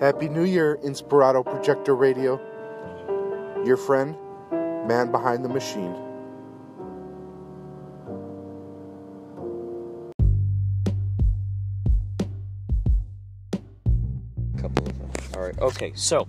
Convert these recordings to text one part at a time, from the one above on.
Happy New Year, Inspirado Projecto Radio. Your friend, man behind the machine. couple of them. All right. Okay. So,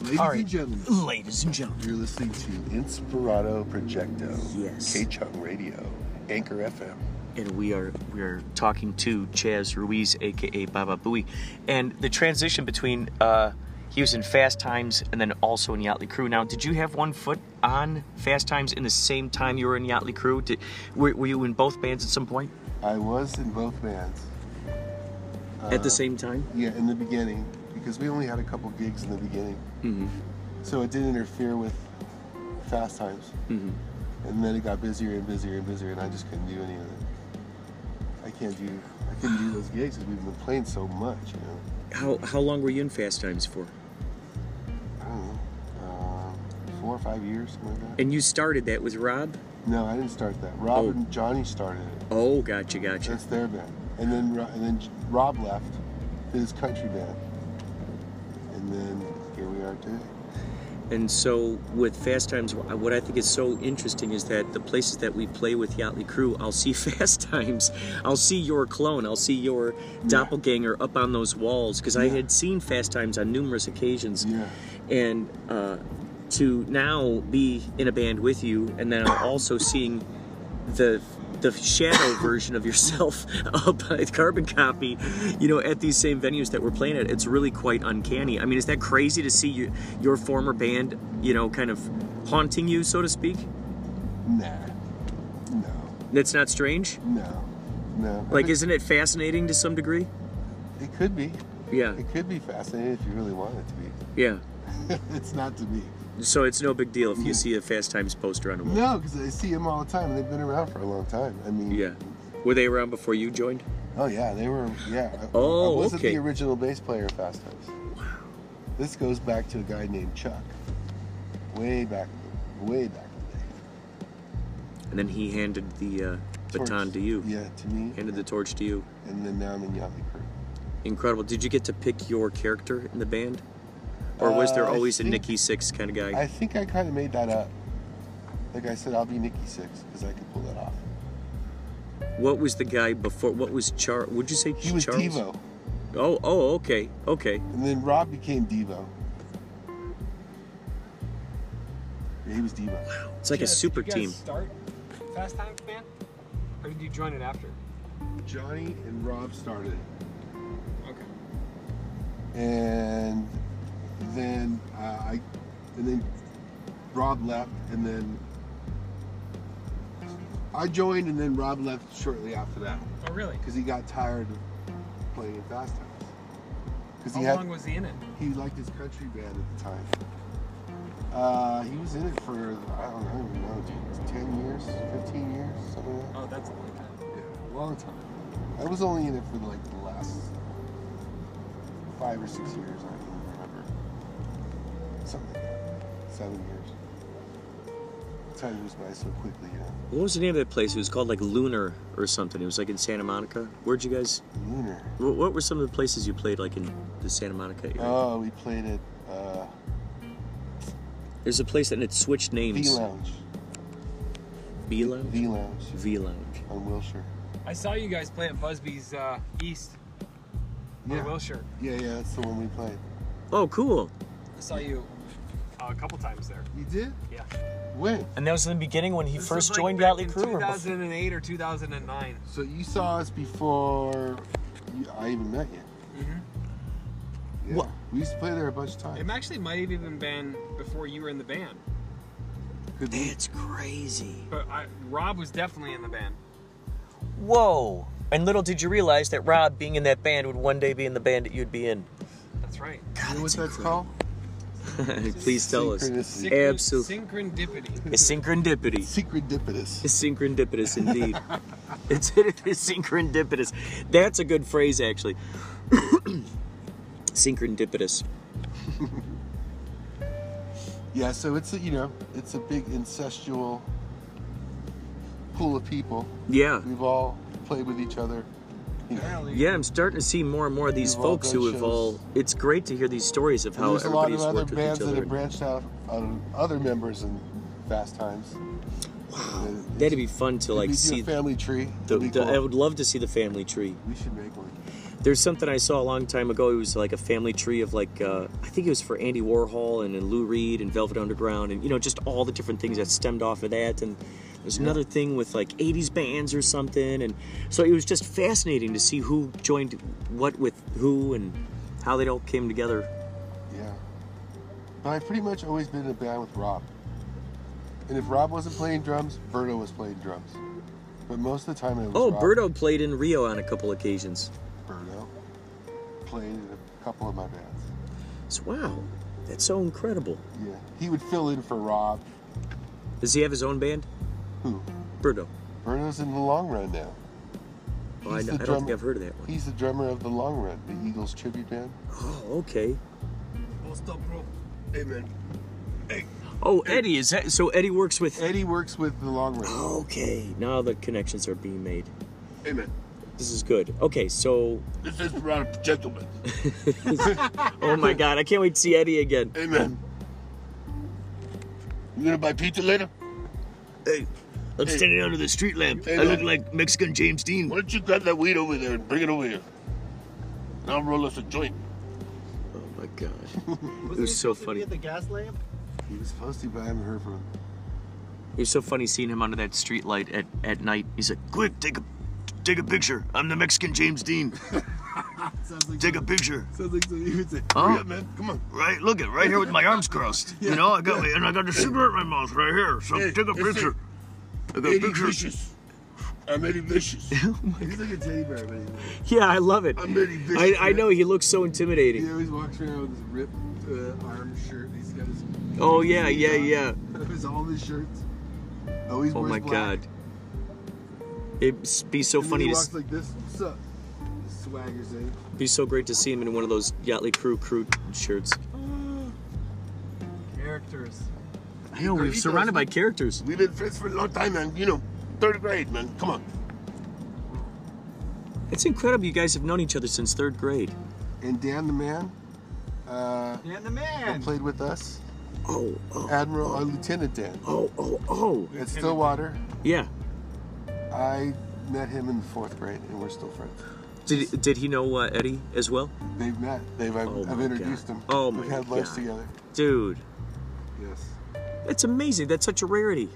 Ladies All right. and gentlemen, ladies and gentlemen, you're listening to Inspirado Projecto. Yes. K Chung Radio, Anchor FM. And we are we are talking to Chaz Ruiz, aka Baba Buoy, and the transition between uh, he was in Fast Times and then also in Yachtley Crew. Now, did you have one foot on Fast Times in the same time you were in Yachtley Crew? Did, were, were you in both bands at some point I was in both bands. at the same time? Yeah, in the beginning, because we only had a couple gigs in the beginning. Mm-hmm. So it didn't interfere with Fast Times. Mm-hmm. And then it got busier and busier and busier, and I just couldn't do any of it. I can't do, I couldn't do those gigs because we've been playing so much, you know. How how long were you in Fast Times for? I don't know, uh, four or five years, something like that. And you started that with Rob? No, I didn't start that. Rob Oh. and Johnny started it. Oh, gotcha, gotcha. That's their band. And then and then Rob left, did his country band, and then here we are today. And so with Fast Times, what I think is so interesting is that the places that we play with Yachtley Crew, I'll see Fast Times, I'll see your clone, I'll see your doppelganger up on those walls because I had seen Fast Times on numerous occasions, Yeah. and uh, to now be in a band with you, and then I'm also seeing the the shadow version of yourself up at carbon copy you know at these same venues that we're playing at it's really quite uncanny i mean is that crazy to see you, your former band you know kind of haunting you so to speak Nah. No. that's not strange No. No. like isn't it fascinating to some degree it could be. yeah It could be fascinating if you really want it to be. yeah it's not to be. So it's no big deal if you see a fast times poster on the wall No, because I see them all the time. They've been around for a long time. I mean. yeah were they around before you joined Oh yeah, they were. Yeah. I- Oh, I wasn't okay. the original bass player of Fast Times. Wow. This goes back to a guy named Chuck. Way back, way back in the day. and then he handed the uh, baton to you Yeah, to me. handed the torch to you And then now I'm in Yachtly Crew. Incredible. Did you get to pick your character in the band? Or was there Uh, I always a think- Nikki Sixx kind of guy? I think I kind of made that up. Like I said, I'll be Nikki Sixx because I could pull that off. what was the guy before? What was Char? Would you say He was Charles? Devo, Oh, oh, okay, okay. and then Rob became Devo. Yeah, he was Devo. It's like a Chaz, super did you team. Start Fast Times band, or did you join it after? Johnny and Rob started. Okay. and then uh, I, and then Rob left, and then I joined, and then Rob left shortly after that Oh, really? because he got tired of playing in Fast Times. Because How he had, long was he in it? he liked his country band at the time. Uh, he was in it for I don't, I don't even know, dude, ten years, fifteen years, something like that. Oh, that's a long time. Yeah, a long time. I was only in it for like the last five or six years. I don't Seven years. Time goes by so quickly, you know. What was the name of that place? It was called like Lunar or something. It was like in Santa Monica. Where'd you guys? Lunar. What, what were some of the places you played like in the Santa Monica area? Oh, we played at uh, There's a place that it switched names. V Lounge. V Lounge. V Lounge V Lounge. on Wilshire. I saw you guys play at Busby's uh, East Yeah. on Wilshire. Yeah, yeah, that's the one we played. Oh, cool. I saw you uh, a couple times there. You did? Yeah. When? And that was in the beginning when he This first was, like, joined back Yachtley in Crew. or before? 2008 or 2009. So you saw us before you, I even met you. Mm-hmm. Yeah. What? We used to play there a bunch of times. It actually might have even been before you were in the band. Could be. That's crazy. But I, Rob was definitely in the band. Whoa. And little did you realize that Rob, being in that band, would one day be in the band that you'd be in. That's right. You know what that's called? Please tell us. Synchron- Absolutely. Synchronidity. It's synchronidity. Secretipitous. It's synchronidipitous indeed. it's, it is synchronidipitous. That's a good phrase, actually. synchronidipitous. Yeah, so it's a, you know, it's a big incestual pool of people. Yeah. We've all played with each other Apparently. Yeah, I'm starting to see more and more of these folks who have all. It's great to hear these stories of how there's a lot everybody's of other worked with bands each that other. have branched out on other members in Fast Times. Wow. That'd be fun to like see. a family tree. The, be the- cool. I would love to see the family tree. we should make one. There's something I saw a long time ago. It was like a family tree of like uh, I think it was for Andy Warhol and, and Lou Reed and Velvet Underground and you know just all the different things that stemmed off of that. And there's another thing with like 80s bands or something. And so it was just fascinating to see who joined what with who and how they all came together. Yeah. But I've pretty much always been in a band with Rob. And if Rob wasn't playing drums, Berto was playing drums. But most of the time it was Oh, Rob. Berto played in Rio on a couple occasions. Berto played in a couple of my bands. So wow, that's so incredible. Yeah. He would fill in for Rob. Does he have his own band? Who? Berto. Berto's in the long run now. Oh, I, He's I the don't think drummer. I've heard of that one. He's the drummer of the long run, the Eagles tribute band. Oh, okay. What's up, bro? Hey man. Oh, Eddie is that? So Eddie works with. Eddie works with the long run. Okay, now the connections are being made. Hey man. This is good. Okay, so This is Berto Gentleman. oh my god, I can't wait to see Eddie again. Hey man. You gonna buy pizza later? Hey, I'm Hey. standing under the street lamp. Hey, I look like Mexican James Dean. Why don't you grab that weed over there and bring it over here? And I'll roll us a joint. Oh my god, it was he so supposed to be funny. At the gas lamp. He was supposed to, but I haven't heard from him. It was so funny seeing him under that street light at, at night. He's like, "Quick, take a take a picture. I'm the Mexican James Dean. Sounds like Take a picture." Sounds like something you would say. Huh? Hurry up, man. Come on. Right, look at right here with my arms crossed. You know, I got and I got the cigarette in my mouth right here. So Hey, take a picture. I got a Eddie picture. Vicious. I'm Eddie Vicious. He's like a teddy bear, but he- Yeah, I love it. I'm Eddie Vicious. I man. know he looks so intimidating. He always walks around with his ripped uh, arm shirt. He's got his. Oh yeah, yeah, yeah. His all his shirts. Always Oh my black. god. It'd be so And funny he to walks s- like this. What's up? Swaggers in. be so great to see him in one of those Yachtley Crew crew shirts. Characters. I know we're surrounded by characters. We've been friends for a long time, man. You know, third grade, man. Come on. It's incredible you guys have known each other since third grade. And Dan the man, uh, Dan the man. played with us. Oh, oh, Admiral, uh, Lieutenant Dan. oh, oh, oh. At Stillwater, Yeah. I met him in the fourth grade, and we're still friends. Did, did he know uh, Eddie as well? They've met. They've I've, Oh I've my introduced God. them. Oh We've my had lunch God. together. Dude, Yes. That's amazing. That's such a rarity.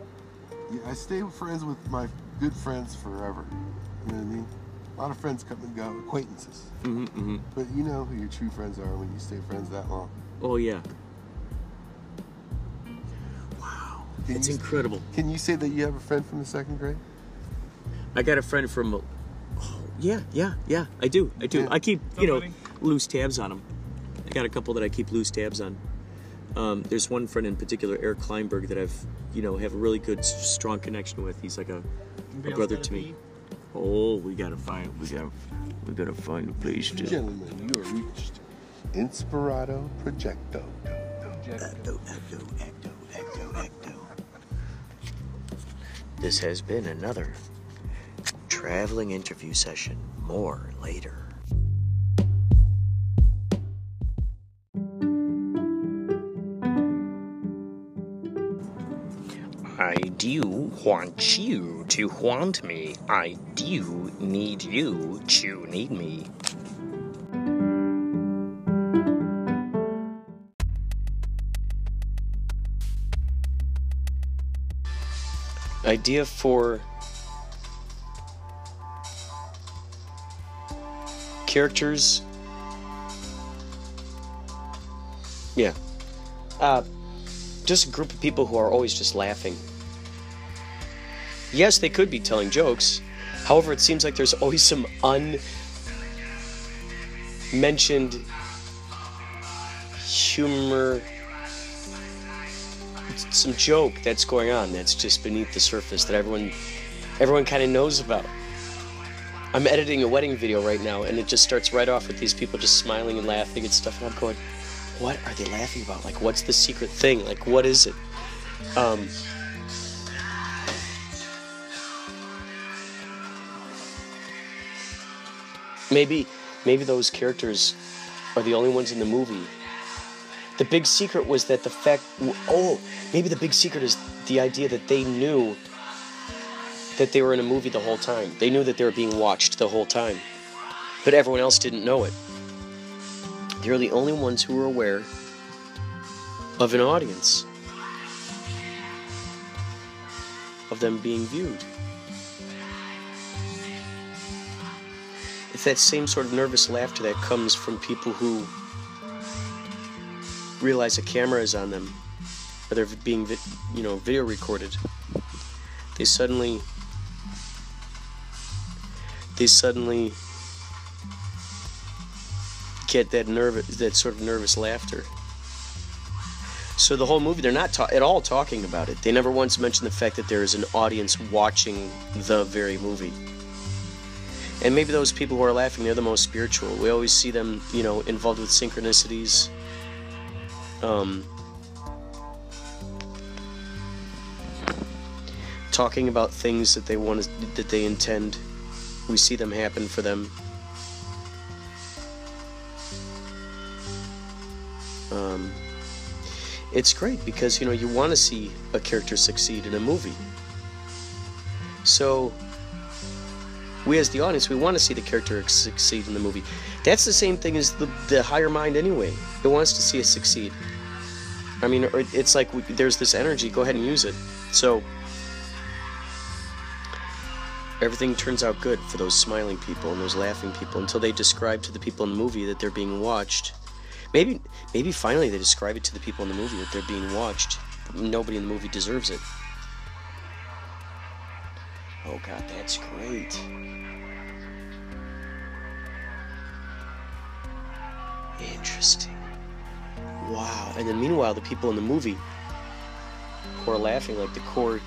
Yeah, I stay friends with my good friends forever. You know what I mean? A lot of friends come and go, acquaintances. hmm hmm But you know who your true friends are when you stay friends that long. Oh, yeah. Wow. Can It's you- incredible. Can you say that you have a friend from the second grade? I got a friend from. Oh, yeah, yeah, yeah. I do. I do. Yeah. I keep, you know, loose tabs on them. I got a couple that I keep loose tabs on. Um, there's one friend in particular, Eric Kleinberg, that I've, you know, have a really good, strong connection with. He's like a, a brother to me. beat? Oh, we gotta find. We gotta. We gotta find a place to. Gentlemen, you are reached Inspirado Projecto. Echo, echo, echo, echo, echo. This has been another traveling interview session. More later. Do want you to want me. I do need you to need me. idea for characters yeah uh, just a group of people who are always just laughing yes they could be telling jokes however it seems like there's always some unmentioned humor some joke that's going on that's just beneath the surface that everyone everyone kind of knows about. I'm editing a wedding video right now and it just starts right off with these people just smiling and laughing and stuff and I'm going, what are they laughing about? Like what's the secret thing? Like what is it? Um Maybe, maybe those characters are the only ones in the movie. The big secret was that the fact. Oh, maybe the big secret is the idea that they knew that they were in a movie the whole time. They knew that they were being watched the whole time. But everyone else didn't know it. They're the only ones who were aware of an audience, of them being viewed. It's that same sort of nervous laughter that comes from people who realize a camera is on them, or they're being, you know, video recorded. They suddenly, they suddenly get that nervous, that sort of nervous laughter. So the whole movie, they're not at all talking about it. They never once mention the fact that there is an audience watching the very movie. And maybe those people who are laughing, they're the most spiritual. We always see them, you know, involved with synchronicities. Um, talking about things that they want to, that they intend. We see them happen for them. Um, it's great because you know you want to see a character succeed in a movie. So we as the audience we want to see the character succeed in the movie. That's the same thing as the, the higher mind anyway. It wants to see us succeed. I mean, it's like we, there's this energy. Go ahead and use it. So everything turns out good for those smiling people and those laughing people until they describe to the people in the movie that they're being watched. Maybe, maybe finally they describe it to the people in the movie that they're being watched. Nobody in the movie deserves it. Oh God, that's great. Interesting. Wow. And then meanwhile, the people in the movie who are laughing like the core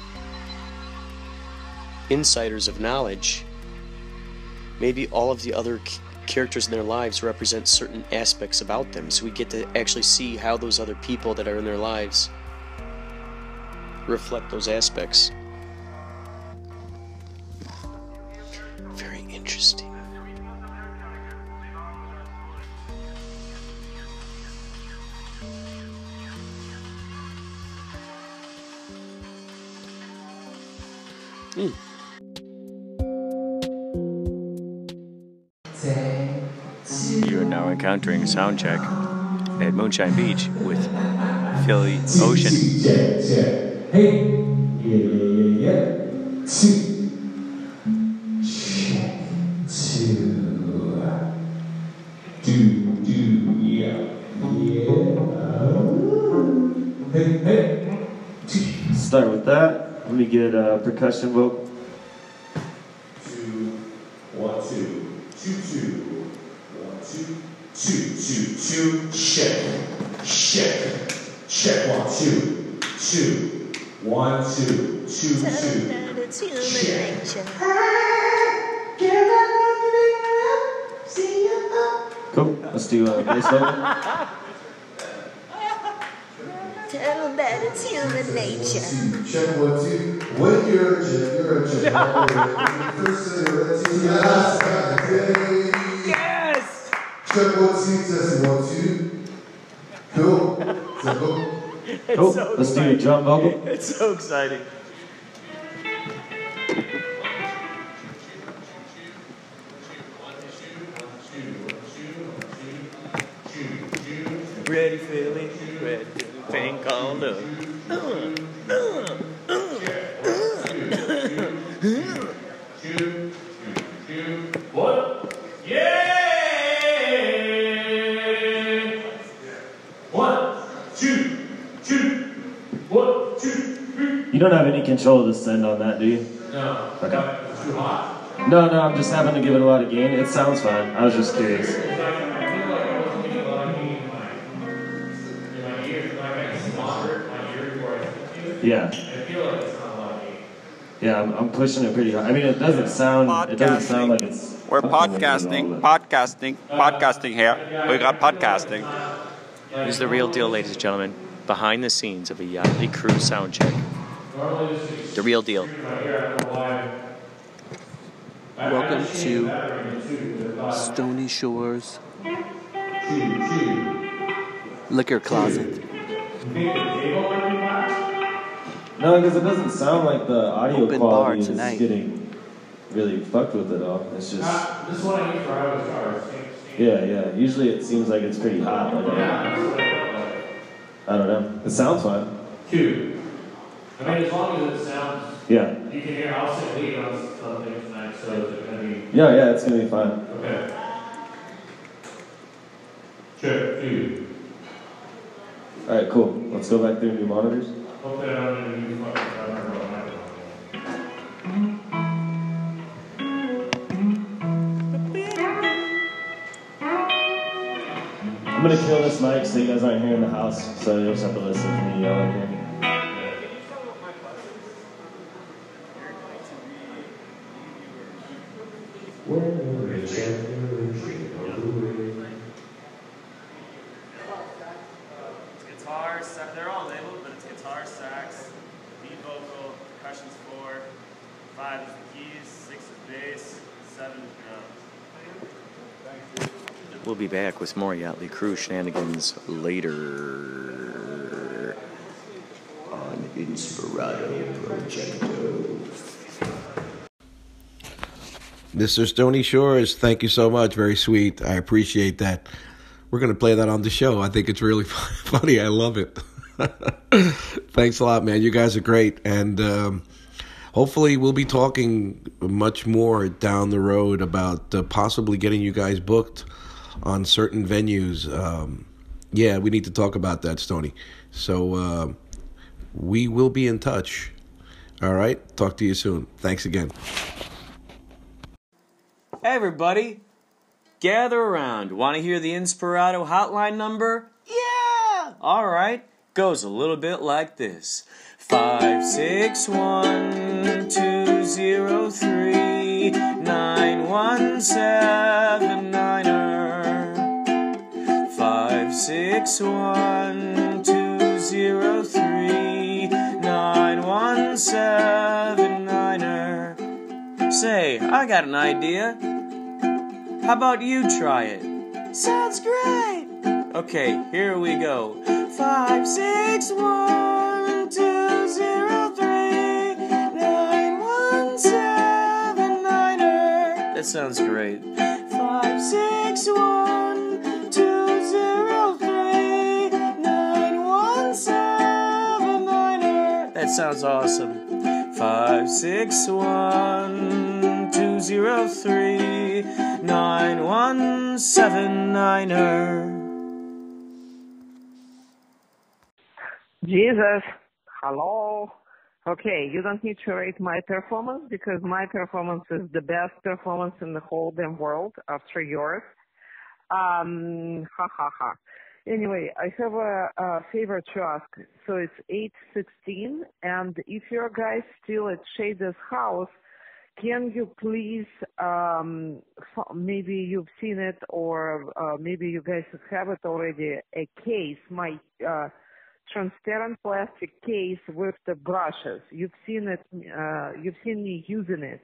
insiders of knowledge, maybe all of the other characters in their lives represent certain aspects about them. So we get to actually see how those other people that are in their lives reflect those aspects. You are now encountering Soundcheck at Moonshine Beach with Philly Ocean. Check. Start with that. Let me get a percussion vocal. Two. One, two. Two, two. One, two. Two, two, two. Check. Check. Check. One, two. Two. One, two. Two, two. Check. Cool. Let's do uh, bass vocal. Tell them that it's human nature. Check one, two. When you're a check, you're a check. First thing you're to the last day. Yes! Check one, two, testing one, two. Cool. Simple. Cool. Let's do a drum vocal. It's so exciting. Ready, Philly? Ready to think on the. You don't have any control of the send on that, do you? No. Okay. No, no, I'm just having to give it a lot of gain. It sounds fine. I was just curious. Yeah. Yeah, I'm, I'm pushing it pretty hard. I mean, it doesn't sound. It doesn't sound like it's. We're fucking with it at podcasting, podcasting, podcasting here. We got podcasting. Here's the real deal, ladies and gentlemen. Behind the scenes of a Yachtley Crew sound check. The real deal. Welcome to Stony Shores Liquor Closet. No, because it doesn't sound like the audio Open quality is tonight. getting really fucked with at all. It's just. This one I use for Iowa cars. Yeah, yeah. Usually it seems like it's pretty hot. Like, I don't know. It sounds fine. Two. I mean, as long as it sounds. Yeah. You can hear, I'll sit lead on something tonight, so it's gonna be. Yeah, yeah, it's gonna be fine. Okay. Check, two. All right, cool. Let's go back through new monitors. I'm gonna kill this mic so you guys aren't hearing the house, so you'll just have to listen to me yelling here. It's guitar, sa- they're all labeled, but it's guitar, sax, lead vocal, percussion's four, five is the keys, six is bass, seven is drums. We'll be back with more Yachtley Crew shenanigans later on Inspirado Projecto. Mr. Stony Shores, thank you so much. Very sweet. I appreciate that. We're going to play that on the show. I think it's really funny. I love it. Thanks a lot, man. You guys are great. And um, hopefully, we'll be talking much more down the road about uh, possibly getting you guys booked on certain venues. Um, yeah, we need to talk about that, Stony. So uh, we will be in touch. All right. Talk to you soon. Thanks again. Hey, everybody, gather around. Want to hear the Inspirado hotline number? Yeah! All right, goes a little bit like this 561 203 9179 561 203 9179 Say, I got an idea. How about you try it? Sounds great. Okay, here we go. Five, six, one, two, zero, three, nine, one, seven, niner. That sounds great. Five, six, one, two, zero, three, nine, one, seven, niner. That sounds awesome. Five, six, one, two, zero, three, nine, one, seven, niner. Jesus, hello. Okay, you don't need to rate my performance because my performance is the best performance in the whole damn world after yours. Um, ha ha ha. Anyway, I have a, a favor to ask. So it's 8:16, and if your guys still at Shader's house, can you please, um, f- maybe you've seen it, or uh, maybe you guys have it already, a case, my uh, transparent plastic case with the brushes. You've seen it, uh, you've seen me using it.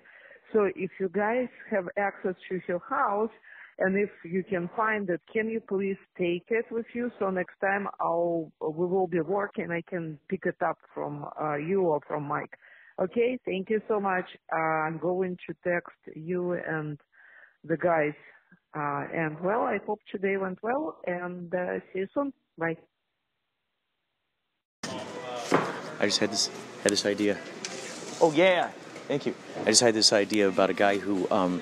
So if you guys have access to your house, and if you can find it, can you please take it with you? So next time I'll, we will be working, I can pick it up from uh, you or from Mike. Okay, thank you so much. Uh, I'm going to text you and the guys. Uh, and well, I hope today went well and uh, see you soon. Bye. I just had this had this idea. Oh yeah, thank you. I just had this idea about a guy who um,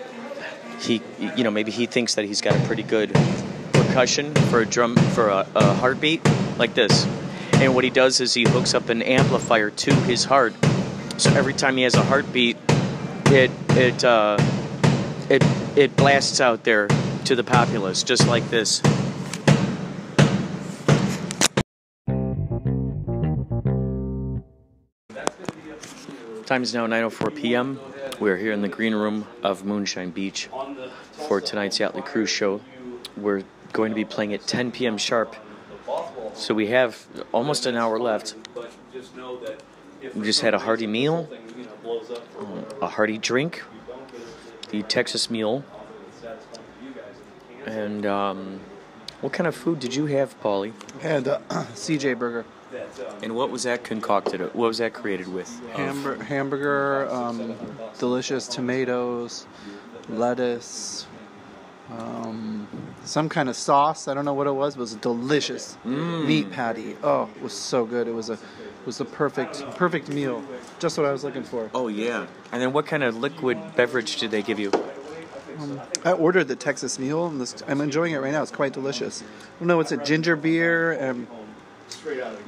he you know maybe he thinks that he's got a pretty good percussion for a drum for a, a heartbeat like this, and what he does is he hooks up an amplifier to his heart, so every time he has a heartbeat, it it uh, it it blasts out there to the populace just like this. Time is now 9:04 p.m. We're here in the green room of Moonshine Beach for tonight's Yachtley Cruise Show. We're going to be playing at 10 p.m. sharp, so we have almost an hour left. We just had a hearty meal, a hearty drink, the Texas meal, And um, what kind of food did you have, Pauly? And uh, CJ Burger. And what was that concocted? What was that created with? Hamburger, hamburger um, delicious tomatoes, lettuce, um, some kind of sauce. I don't know what it was. But It was a delicious Mm. meat patty. Oh, it was so good. It was a it was the perfect perfect meal. Just what I was looking for. Oh yeah. And then what kind of liquid beverage did they give you? Um, I ordered the Texas Mule, and this, I'm enjoying it right now. It's quite delicious. I don't know, it's a ginger beer, and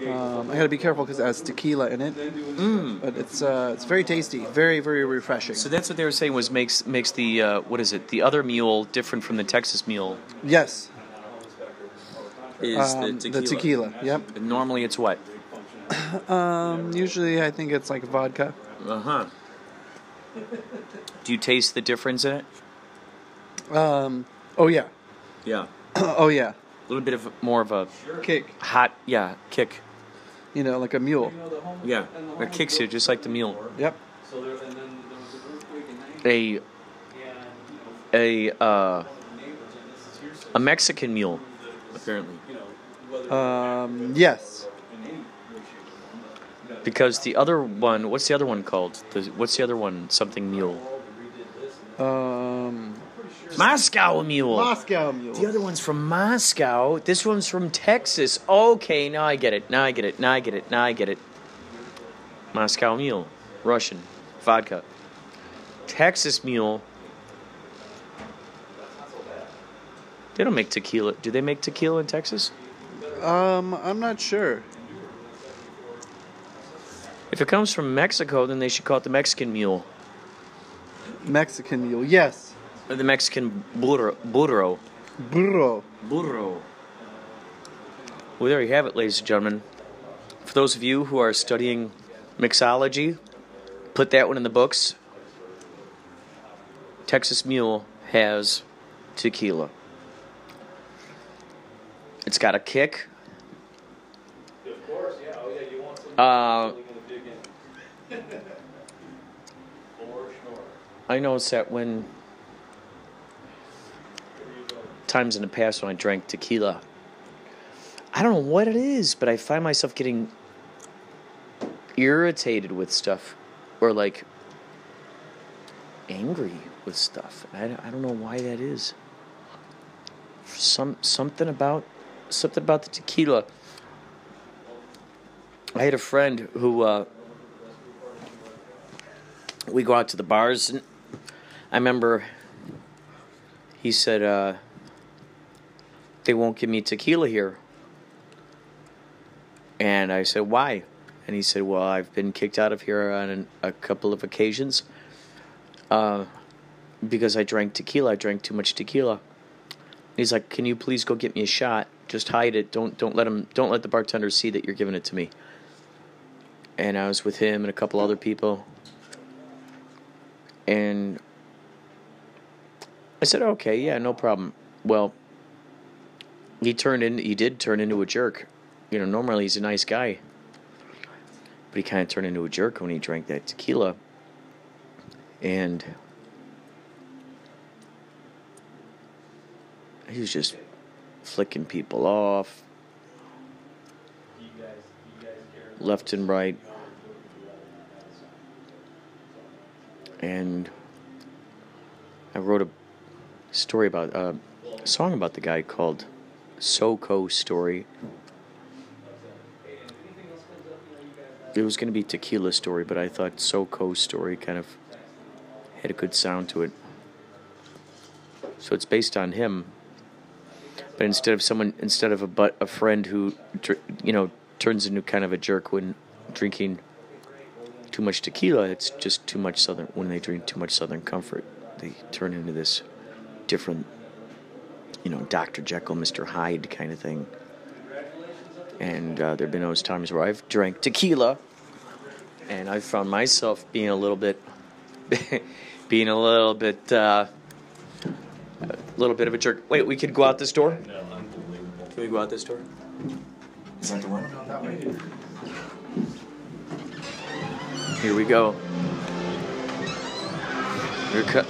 um, I got to be careful because it has tequila in it. Mm. But it's uh, it's very tasty, very very refreshing. So that's what they were saying was makes makes the uh, what is it? The other mule different from the Texas mule. Yes. Is Um, the the tequila? tequila, Yep. Normally it's what? Um, usually, I think it's like vodka. Uh huh. Do you taste the difference in it? Um, oh yeah. Yeah. oh yeah. A little bit of more of a kick. Hot, yeah, kick. You know, like a mule. Yeah, it kicks you just like the mule. Yep. A a uh, a Mexican mule, apparently. Um, yes. Because the other one, what's the other one called? The, what's the other one? Something mule. Um, Moscow mule. Moscow mule. The other one's from Moscow. This one's from Texas. Okay, now I get it. Now I get it. Now I get it. Now I get it. Moscow mule, Russian, vodka. Texas mule. They don't make tequila. Do they make tequila in Texas? Um, I'm not sure. If it comes from Mexico, then they should call it the Mexican mule. Mexican mule. Yes. Or the Mexican burro. Burro. Burro. Burro. Well, there you have it, ladies and gentlemen. For those of you who are studying mixology, put that one in the books. Texas Mule has tequila. It's got a kick. Uh, I noticed that when times in the past when I drank tequila, I don't know what it is, but I find myself getting irritated with stuff or like angry with stuff. I, I don't know why that is. Some something about something about the tequila. I had a friend who uh, we go out to the bars and I remember he said uh, they won't give me tequila here. And I said, why? And he said, well, I've been kicked out of here on an, a couple of occasions uh, because I drank tequila. I drank too much tequila. He's like, can you please go get me a shot? Just hide it. Don't don't let him. Don't let the bartender see that you're giving it to me. And I was with him and a couple other people. And I said, okay, yeah, no problem. Well, he turned in, he did turn into a jerk. You know, normally he's a nice guy. But he kind of turned into a jerk when he drank that tequila. And he was just flicking people off left and right. And I wrote a story about uh, a song about the guy called SoCo Story. It was going to be Tequila Story, but I thought SoCo Story kind of had a good sound to it. So it's based on him. But instead of someone, instead of a but a friend who, you know, turns into kind of a jerk when drinking too much tequila, it's just too much southern. When they drink too much Southern Comfort, they turn into this different, you know, Dr. Jekyll, Mr. Hyde kind of thing. And uh, there have been those times where I've drank tequila, and I've found myself being a little bit, being a little bit, uh, a little bit of a jerk. Wait, we could go out this door. Can we go out this door? Is that the one? That way? Here we go. Here, co-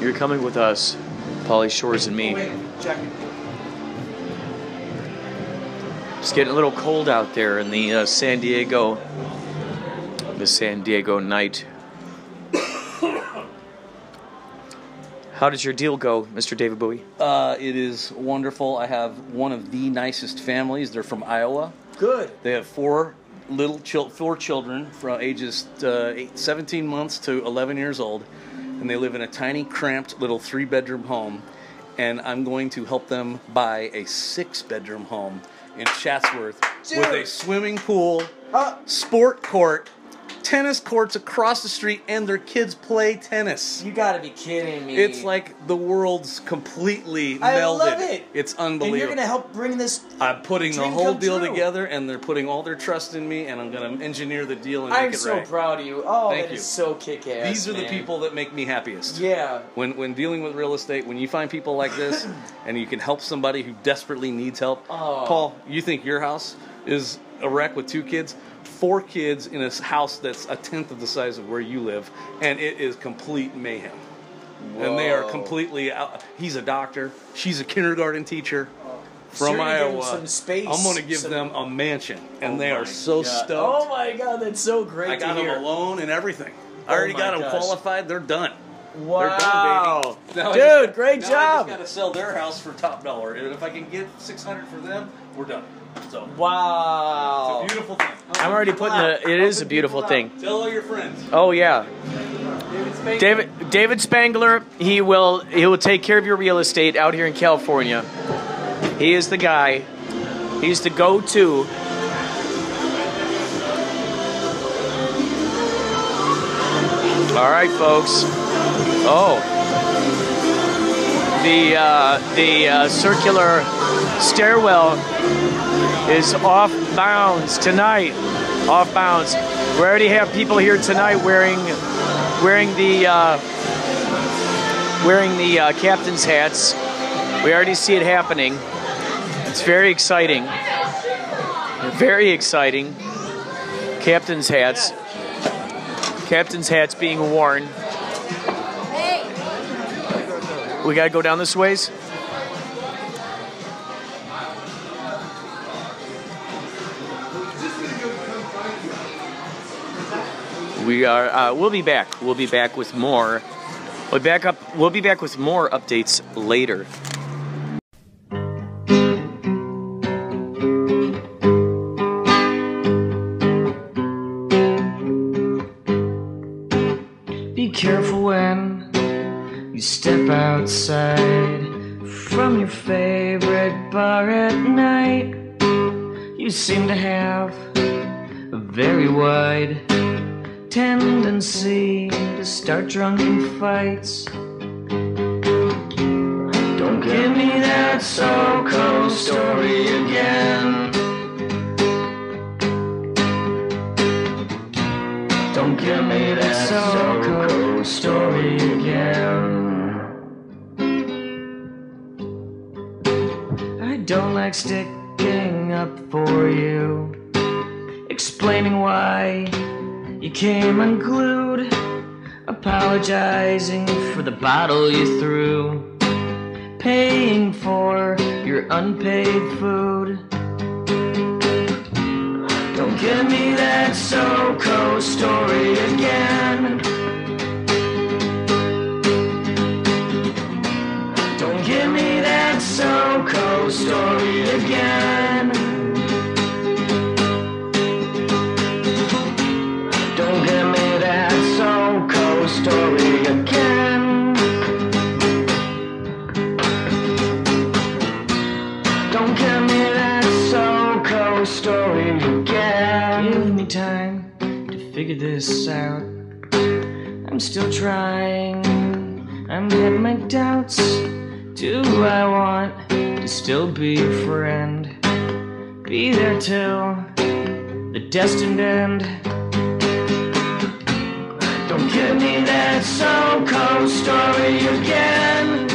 You're coming with us, Pauly Shores and me. It's getting a little cold out there in the uh, San Diego, the San Diego night. How does your deal go, Mr. David Buoy? Uh, it is wonderful. I have one of the nicest families. They're from Iowa. Good. They have four little chil- four children from ages uh, eight, 17 months to 11 years old, and they live in a tiny, cramped little three-bedroom home. And I'm going to help them buy a six-bedroom home in Chatsworth with a swimming pool, uh. sport court, tennis courts across the street, and their kids play tennis. You gotta be kidding me. It's like the world's completely I melded. love it. It's unbelievable. and you're gonna help bring this. I'm putting the whole deal true. together, and they're putting all their trust in me, and I'm going to engineer the deal and I'm it so right. proud of you. Oh, Thank that you. is so kick-ass. These are the people that make me happiest. Yeah. When when dealing with real estate, when you find people like this, and you can help somebody who desperately needs help. Oh. Paul, you think your house is a wreck with two kids? Four kids in a house that's a tenth of the size of where you live, and it is complete mayhem. And they are completely out. He's a doctor. She's a kindergarten teacher from you're gonna give them Iowa. some space, I'm going to give some- them a mansion, and Oh they are so God. stoked. Oh my god, that's so great I got to them hear. a loan and everything. Oh I already my got them gosh. qualified. They're done. Wow. They're done, I Dude, just- great now I job. just got to sell their house for top dollar, and if I can get 600 for them, we're done. So Wow. it's a beautiful thing. I'm already putting the. It is a beautiful thing. Tell all your friends. Oh yeah. David David Spangler, he will he will take care of your real estate out here in California. He is the guy. He's the go-to. All right, folks. Oh, the uh, the uh, circular stairwell is off bounds tonight. Off bounds. We already have people here tonight wearing wearing the uh, wearing the uh, captain's hats. We already see it happening. It's very exciting. Very exciting. Captain's hats. Captain's hats being worn. We gotta go down this ways. We are. Uh, we'll be back. We'll be back with more. We'll back up. We'll be back with more updates later. Be careful when you step outside from your favorite bar at night. You seem to have a very wide tendency to start drunken fights. Don't give me that so-called story again. Don't give me that so-called story again. I don't like sticking up for you, explaining why you came unglued, apologizing for the bottle you threw, paying for your unpaid food. Don't give me that so-called story again. Don't give me that so-called story again. Me time to figure this out. I'm still trying. I'm having my doubts. Do I want to still be a friend? Be there till the destined end. Don't give me that so-called story again.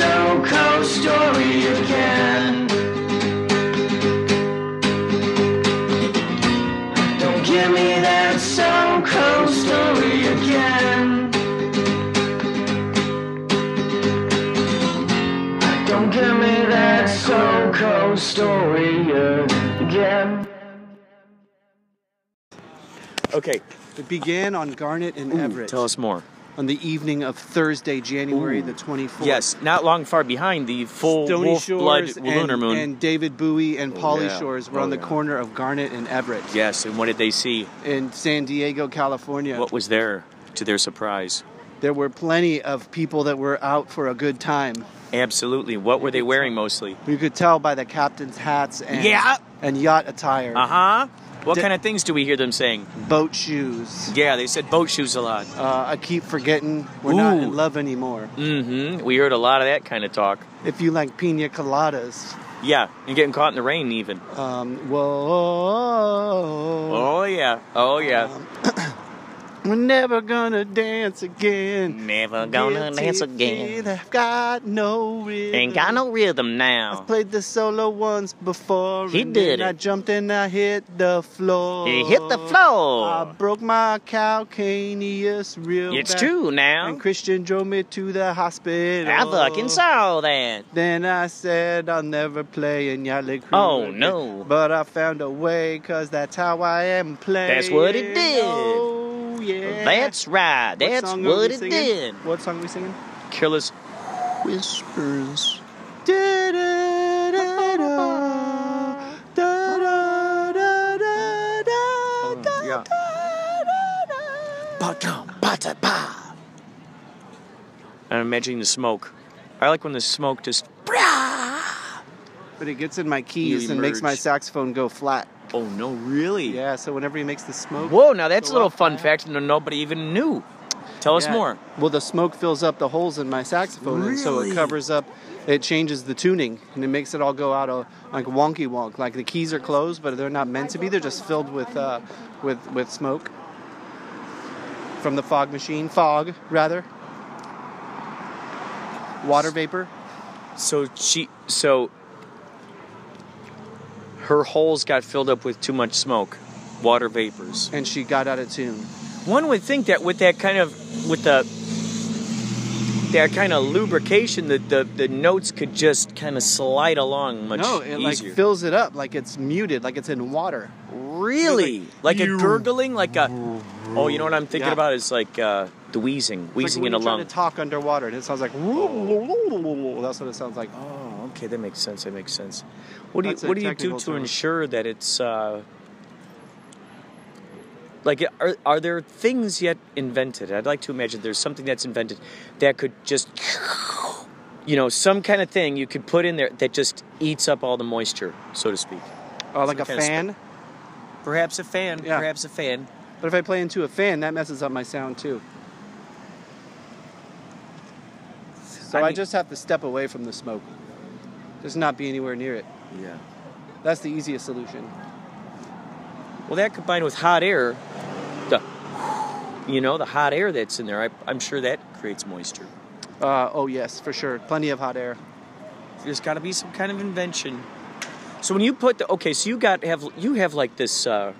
SoCo story again. Don't give me that SoCo story again. Don't give me that SoCo story again. Okay, it began on Garnet and Ooh, Everett. Tell us more. On the evening of Thursday, January Ooh. the 24th. Yes, not long far behind the full Stony wolf blood Shores lunar and, moon. and David Buoy and Oh, yeah. Shores were Oh, on the yeah. corner of Garnet and Everett yes, and what did they see? in San Diego, California. What was there to their surprise? There were plenty of people that were out for a good time. Absolutely. What were they wearing mostly? You could tell by the captain's hats and, Yeah. and yacht attire. Uh huh. What kind of things do we hear them saying? Boat shoes. Yeah, they said boat shoes a lot. Uh, I keep forgetting we're not in love anymore. Mm-hmm. We heard a lot of that kind of talk. If you like pina coladas. Yeah, and getting caught in the rain even. Um, whoa. Oh yeah. Oh yeah. We're never gonna dance again. Never gonna Guilty dance again. have got no rhythm. Ain't got no rhythm now. I played the solo once before. He and did then I it. jumped and I hit the floor. He hit the floor. I broke my calcaneus real It's bad. true now. And Christian drove me to the hospital. I fucking saw that. Then I said I'll never play in Crew. Oh, again. no. But I found a way, cause that's how I am playing. That's what it did. Oh, yeah. That's right. That's are what it did. What song are we singing? Careless Whispers. Da-da-da-da, da-da-da-da-da, Yeah. I'm imagining the smoke. I like when the smoke just. But it gets in my keys and makes my saxophone go flat. Oh no, really? Yeah, so whenever he makes the smoke. Whoa, now that's a little fun high. fact that nobody even knew. Tell us Yeah. more. Well, the smoke fills up the holes in my saxophone, and so it covers up. It changes the tuning, and it makes it all go out of like wonky wonk. Like the keys are closed, but they're not meant to be. They're just filled with uh, with with smoke from the fog machine. Fog, rather. Water vapor. So she, so her holes got filled up with too much smoke, water vapors, and she got out of tune. One would think that with that kind of, with the that kind of lubrication, the the, the notes could just kind of slide along much no, it easier. like fills it up, like it's muted, like it's in water. Really? Like, a gurgling, like a. Oh, you know what I'm thinking Yeah. about is like uh, the wheezing, It's wheezing like in a you're trying to talk underwater, and it sounds like. That's what it sounds like. Oh, okay, that makes sense. That makes sense. What do you That's What do you do to term. ensure that it's uh, like are are there things yet invented? I'd like to imagine there's something that's invented that could just you know some kind of thing you could put in there that just eats up all the moisture, so to speak. Oh, like Some a fan. Perhaps a fan. Yeah. Perhaps a fan. But if I play into a fan, that messes up my sound too. So I, I just have to step away from the smoke. Just not be anywhere near it. Yeah. That's the easiest solution. Well, that combined with hot air, the you know the hot air that's in there, I, I'm sure that creates moisture. Uh, oh yes, for sure. Plenty of hot air. There's got to be some kind of invention. So when you put the okay, so you got have you have like this uh,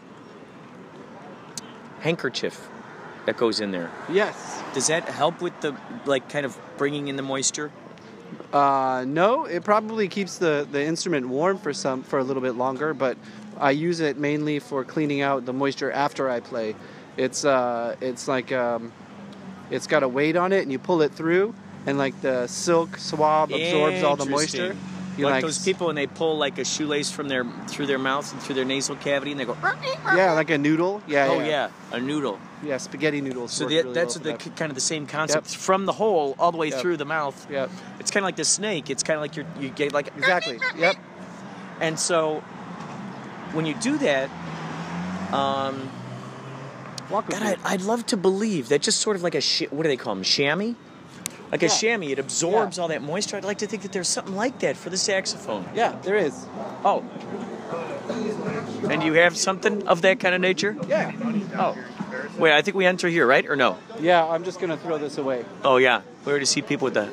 handkerchief that goes in there. Yes. Does that help with the like kind of bringing in the moisture? Uh, no, it probably keeps the, the instrument warm for some for a little bit longer, but I use it mainly for cleaning out the moisture after I play. It's uh, it's like um, it's got a weight on it, and you pull it through, and like the silk swab absorbs all the moisture. You like, those people when they pull like a shoelace from their through their mouth and through their nasal cavity, and they go. Yeah, like a noodle. Yeah. oh yeah. yeah, a noodle. Yeah, spaghetti noodles. So that, really that's well the, kind of the same concept Yep. from the hole all the way Yep. through the mouth. Yep. It's kind of like the snake. It's kind of like you're, you get like exactly. Yep. And so when you do that, um, God, I'd, I'd love to believe that just sort of like a sh- what do they call them? Chamois. Like a chamois, it absorbs all that moisture. I'd like to think that there's something like that for the saxophone. Yeah, there is. Oh. And you have something of that kind of nature? Yeah. Oh. Wait, I think we enter here, right? Or no? Yeah, I'm just gonna throw this away. Oh yeah, we already see people with the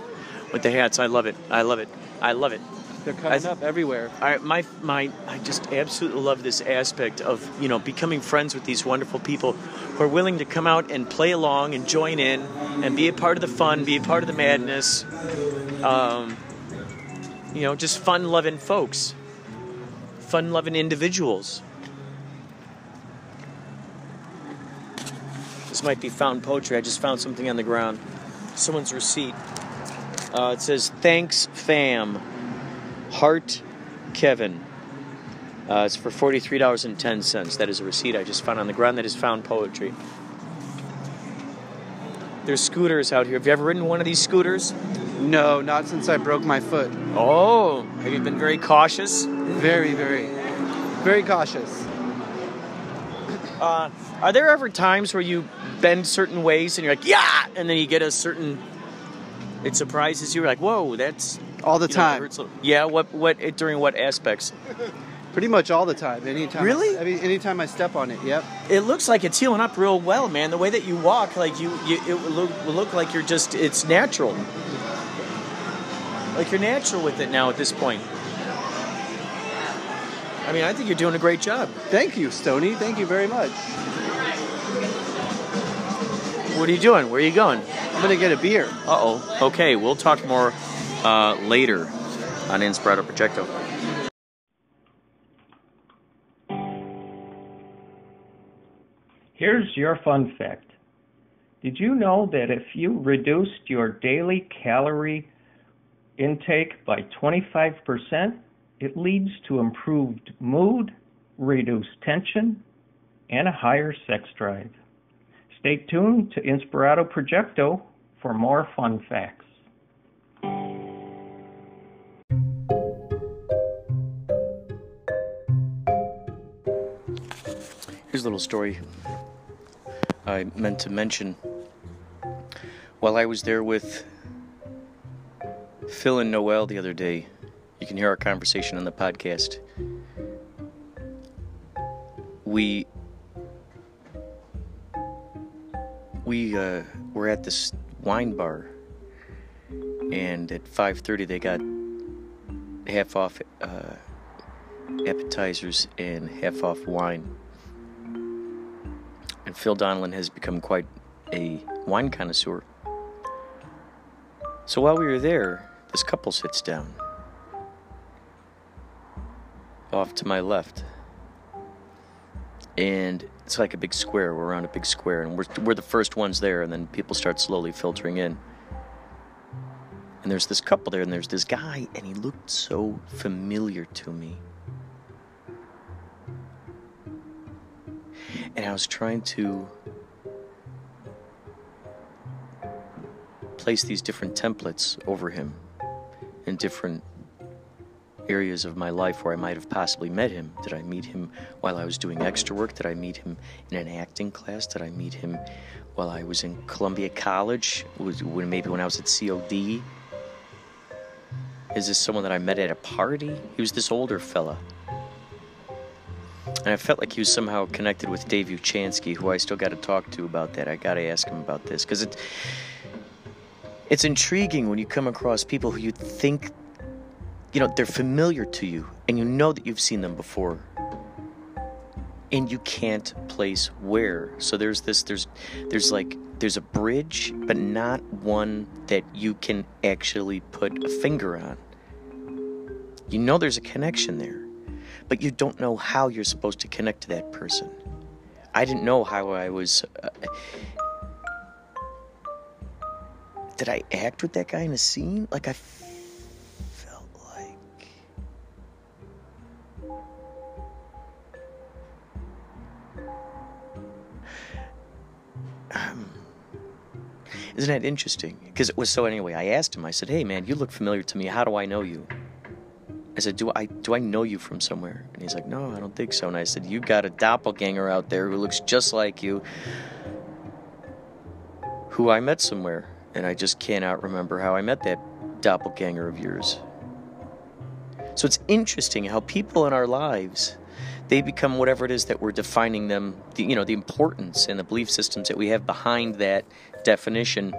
with the hats. I love it. I love it. I love it. They're coming up everywhere. I my my I just absolutely love this aspect of you know becoming friends with these wonderful people who are willing to come out and play along and join in and be a part of the fun, be a part of the madness. Um, You know, just fun loving folks, fun loving individuals. This might be found poetry. I just found something on the ground. Someone's receipt. Uh, it says, Thanks, fam. Heart Kevin. Uh, it's for $43.10. That is a receipt I just found on the ground that is found poetry. There's scooters out here. Have you ever ridden one of these scooters? No, not since I broke my foot. Oh, have you been very cautious? Very, very, very cautious. Uh, are there ever times where you bend certain ways and you're like, yeah, and then you get a certain, it surprises you, like, whoa, that's all the know, time. little- yeah, what, what, it, during what aspects? Pretty much all the time. Anytime. Really? I mean, anytime I step on it. Yep. It looks like it's healing up real well, man. The way that you walk, like you, you it will look, will look like you're just, it's natural. Like you're natural with it now at this point. I mean, I think you're doing a great job. Thank you, Stony. Thank you very much. What are you doing? Where are you going? I'm gonna get a beer. Uh oh. Okay, we'll talk more uh, later on Inspirado Projecto. Here's your fun fact. Did you know that if you reduced your daily calorie intake by 25%, it leads to improved mood, reduced tension, and a higher sex drive? Stay tuned to Inspirado Projecto for more fun facts. Here's a little story I meant to mention. While I was there with Phil and Noel the other day, you can hear our conversation on the podcast. We we uh, were at this wine bar, and at 5:30 they got half off uh, appetizers and half off wine. Phil Donlin has become quite a wine connoisseur. So while we were there, this couple sits down. Off to my left. And it's like a big square. We're around a big square, and we're, we're the first ones there, and then people start slowly filtering in. And there's this couple there, and there's this guy, and he looked so familiar to me. And I was trying to place these different templates over him in different areas of my life where I might have possibly met him. Did I meet him while I was doing extra work? Did I meet him in an acting class? Did I meet him while I was in Columbia College? Was when maybe when I was at COD? Is this someone that I met at a party? He was this older fella. And I felt like he was somehow connected with Dave Uchansky, who I still got to talk to about that. I got to ask him about this because it, it's intriguing when you come across people who you think, you know, they're familiar to you and you know that you've seen them before. And you can't place where. So there's this, there's, there's like, there's a bridge, but not one that you can actually put a finger on. You know there's a connection there but you don't know how you're supposed to connect to that person. I didn't know how I was. Uh, did I act with that guy in a scene? Like I felt like. Um, isn't that interesting? Because it was so anyway. I asked him. I said, "Hey, man, you look familiar to me. How do I know you?" I said, "Do I do I know you from somewhere?" And he's like, "No, I don't think so." And I said, "You got a doppelganger out there who looks just like you, who I met somewhere, and I just cannot remember how I met that doppelganger of yours." So it's interesting how people in our lives they become whatever it is that we're defining them, the, you know, the importance and the belief systems that we have behind that definition,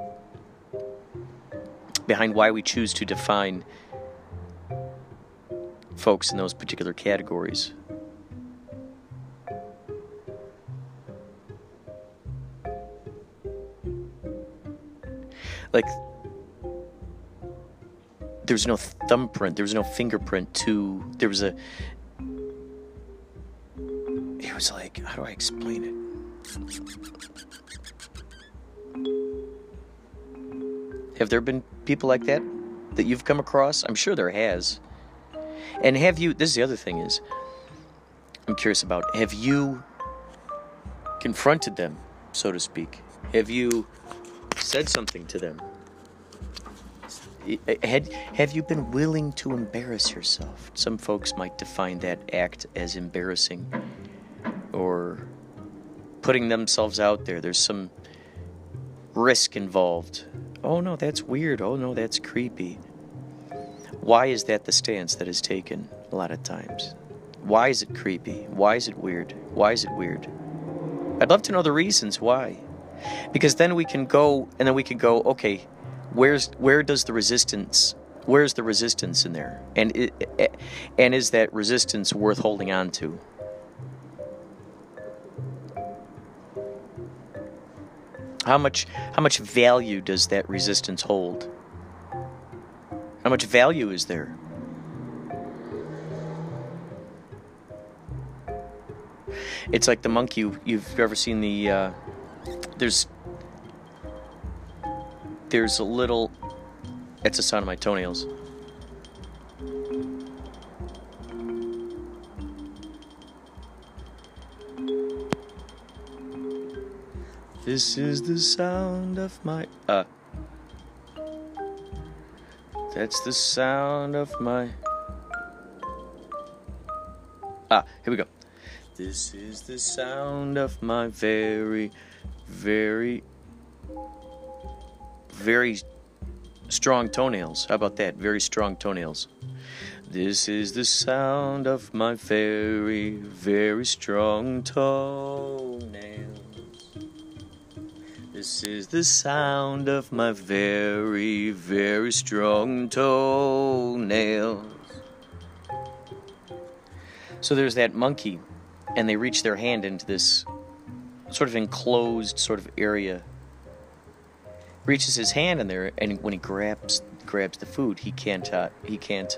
behind why we choose to define folks in those particular categories. Like, there was no thumbprint, there was no fingerprint to. There was a. It was like, how do I explain it? Have there been people like that that you've come across? I'm sure there has. And have you? This is the other thing is, I'm curious about. Have you confronted them, so to speak? Have you said something to them? Had, have you been willing to embarrass yourself? Some folks might define that act as embarrassing or putting themselves out there. There's some risk involved. Oh no, that's weird. Oh no, that's creepy. Why is that the stance that is taken a lot of times? Why is it creepy? Why is it weird? Why is it weird? I'd love to know the reasons why. Because then we can go and then we can go, okay, where's where does the resistance where's the resistance in there? And it, and is that resistance worth holding on to? How much how much value does that resistance hold? How much value is there? It's like the monkey. You've ever seen the? Uh, there's there's a little. It's the sound of my toenails. This is the sound of my. Uh. That's the sound of my. Ah, here we go. This is the sound of my very, very, very strong toenails. How about that? Very strong toenails. This is the sound of my very, very strong toenails. This is the sound of my very, very strong toenails. So there's that monkey, and they reach their hand into this sort of enclosed sort of area. Reaches his hand in there, and when he grabs grabs the food, he can't uh, he can't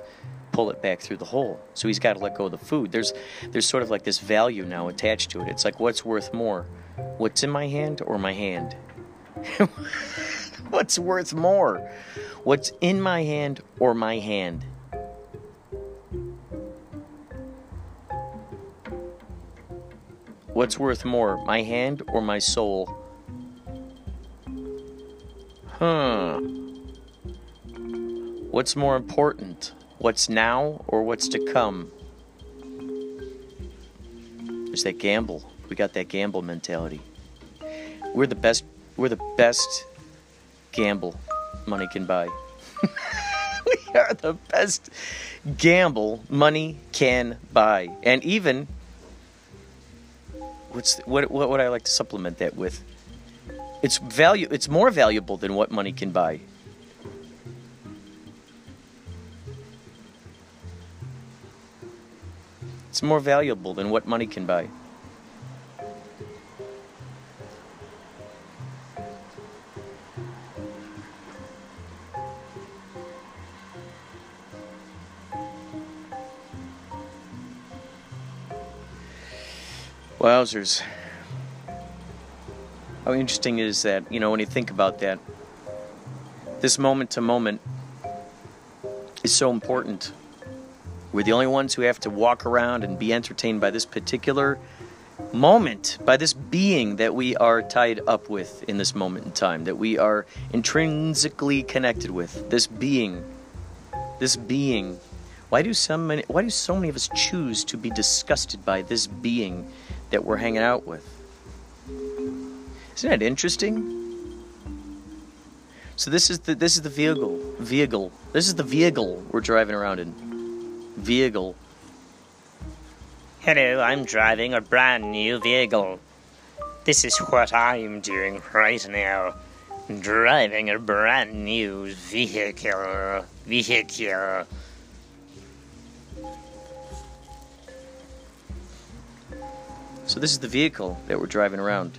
pull it back through the hole. So he's got to let go of the food. There's there's sort of like this value now attached to it. It's like what's worth more, what's in my hand or my hand? What's worth more? What's in my hand or my hand? What's worth more, my hand or my soul? Huh. What's more important? What's now or what's to come? There's that gamble. We got that gamble mentality. We're the best we're the best gamble money can buy. we are the best gamble money can buy. And even what's what what would I like to supplement that with? It's value it's more valuable than what money can buy. It's more valuable than what money can buy. Wowzers. How interesting is that, you know, when you think about that, this moment to moment is so important. We're the only ones who have to walk around and be entertained by this particular moment, by this being that we are tied up with in this moment in time, that we are intrinsically connected with. This being, this being. Why do so many? Why do so many of us choose to be disgusted by this being that we're hanging out with. Isn't that interesting? So this is the this is the vehicle vehicle. This is the vehicle we're driving around in. Vehicle. Hello, I'm driving a brand new vehicle. This is what I'm doing right now. Driving a brand new vehicle. Vehicle. So this is the vehicle that we're driving around.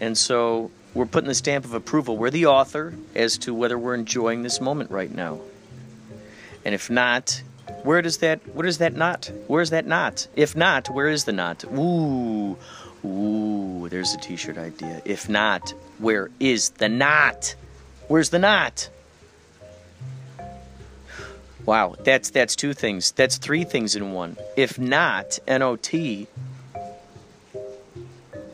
And so We're putting the stamp of approval. We're the author as to whether we're enjoying this moment right now. And if not, where does that where that not? Where's that not? If not, where is the not? Ooh. Ooh, there's a t-shirt idea. If not, where is the not? Where's the not? Wow, that's that's two things. That's three things in one. If not, N-O-T,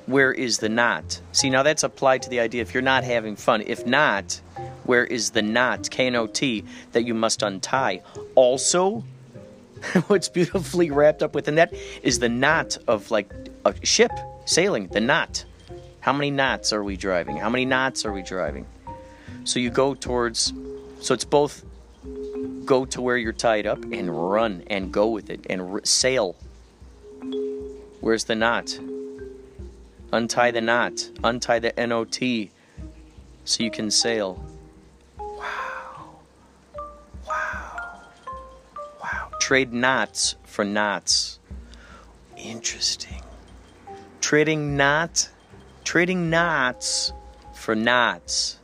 where is the not? See, now that's applied to the idea if you're not having fun. If not, where is the knot, K N O T, that you must untie? Also, what's beautifully wrapped up within that is the knot of like a ship sailing, the knot. How many knots are we driving? How many knots are we driving? So you go towards, so it's both go to where you're tied up and run and go with it and r- sail. Where's the knot? Untie the knot, untie the NOT so you can sail. Wow. Wow. Wow. Trade knots for knots. Interesting. Trading knot, trading knots for knots.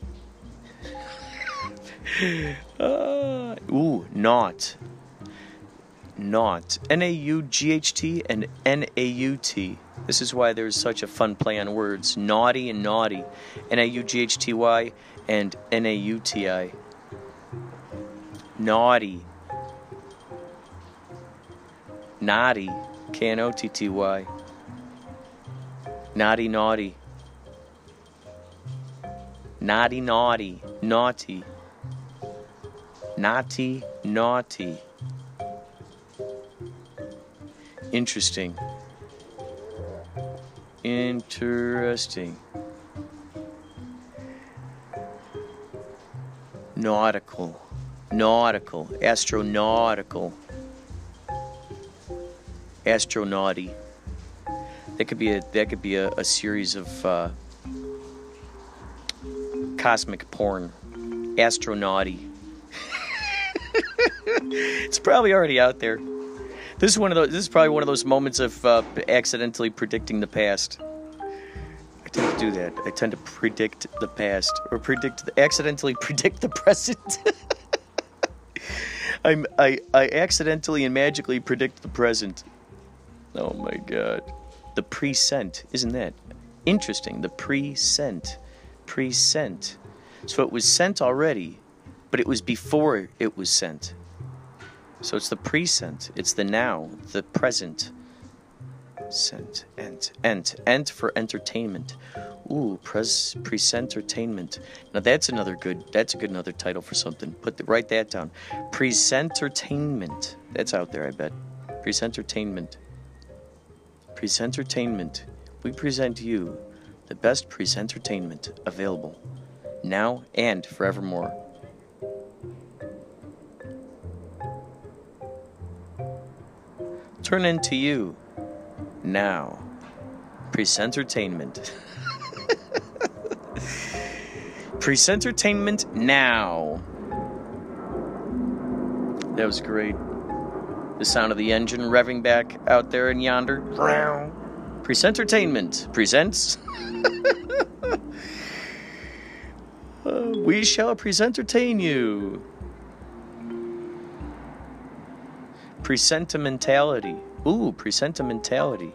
Ooh, not. Not. N A U G H T and N A U T. This is why there's such a fun play on words. Naughty and naughty. N A U G H T Y and N A U T I. Naughty. Naughty. K N O T T Y. Naughty, naughty. Naughty, naughty. Naughty. Naughty, naughty. Interesting. Interesting. Nautical. Nautical. Astronautical. Astronauty. That could be a that could be a, a series of uh, cosmic porn. Astronauty. It's probably already out there. This is one of those. This is probably one of those moments of uh, accidentally predicting the past. I tend to do that. I tend to predict the past or predict, the, accidentally predict the present. I'm, I, I accidentally and magically predict the present. Oh my god. The pre-sent, isn't that interesting? The pre-sent, pre-sent. So it was sent already, but it was before it was sent. So it's the present, it's the now, the present. Sent, ent, ent, ent for entertainment. Ooh, pres, present-entertainment. Now that's another good, that's a good another title for something. Put the, write that down. Present-entertainment. That's out there, I bet. Present-entertainment. Present-entertainment. We present you the best present-entertainment available, now and forevermore. Turn into you now. Present-entertainment. Present-entertainment now. That was great. The sound of the engine revving back out there in yonder. Present-entertainment presents. Uh, we shall present-entertain you. Presentimentality. Ooh, presentimentality.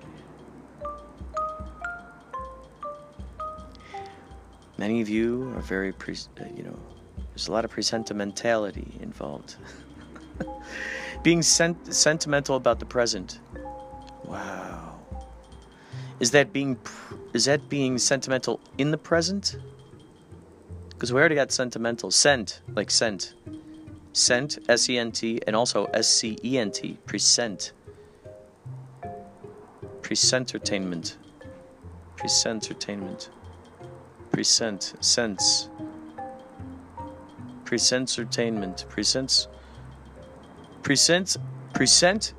Many of you are very, pre- uh, you know, there's a lot of presentimentality involved. Being sent- sentimental about the present. Wow. Is that being pr- is that being sentimental in the present? Because we already got sentimental. Sent, like sent. Sent, S E N T, and also S C E N T, present. Present-entertainment. Present-entertainment. Present, sense. Present-entertainment. Presents. Present, present.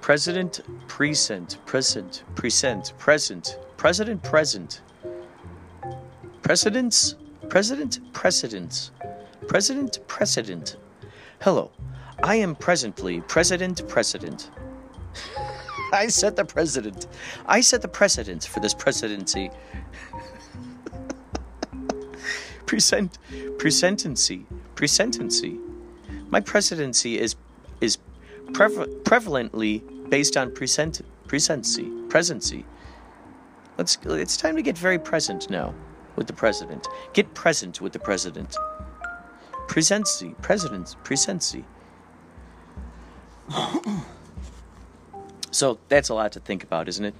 President, present, present, present, present, president, present. Presidents, president, precedents. President, precedent. Hello, I am presently President President. I set the precedent. I set the precedent for this presidency. Present, presentency, presentency. My presidency is is prev- prevalently based on present, presency, presency. Let's. It's time to get very present now with the president. Get present with the president. Presency, presidents, presency. so that's a lot to think about, isn't it?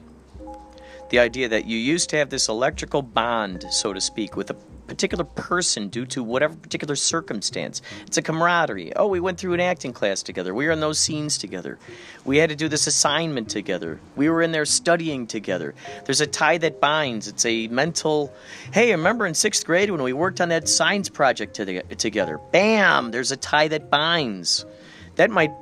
The idea that you used to have this electrical bond, so to speak, with a particular person due to whatever particular circumstance. It's a camaraderie. Oh, we went through an acting class together. We were in those scenes together. We had to do this assignment together. We were in there studying together. There's a tie that binds. It's a mental. Hey, remember in sixth grade when we worked on that science project to together? Bam! There's a tie that binds. That might